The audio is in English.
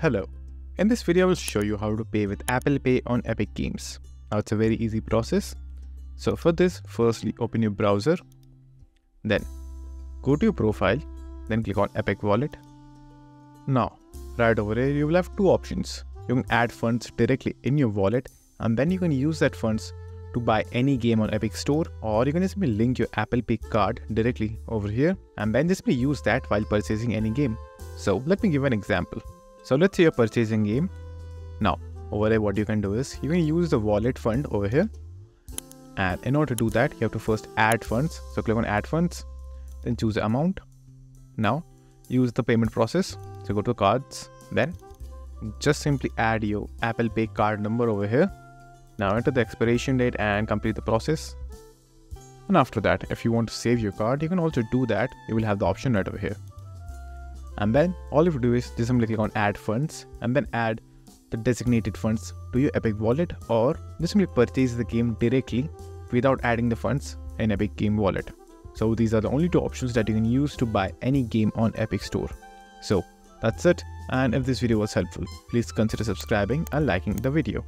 Hello. In this video, I will show you how to pay with Apple Pay on Epic Games. Now, it's a very easy process. So for this, firstly, open your browser. Then go to your profile. Then click on Epic Wallet. Now, right over here, you will have two options. You can add funds directly in your wallet and then you can use that funds to buy any game on Epic Store or you can just link your Apple Pay card directly over here and then just use that while purchasing any game. So let me give an example. So let's say you're purchasing game. Now over here what you can do is you can use the wallet fund over here and in order to do that you have to first add funds. So click on add funds then choose the amount. Now use the payment process. So go to cards then just simply add your Apple Pay card number over here now enter the expiration date and complete the process. And after that, if you want to save your card, you can also do that. You will have the option right over here. And then all you have to do is just simply click on add funds and then add the designated funds to your Epic wallet or just simply purchase the game directly without adding the funds in Epic Game Wallet. So these are the only two options that you can use to buy any game on Epic Store. So that's it and if this video was helpful, please consider subscribing and liking the video.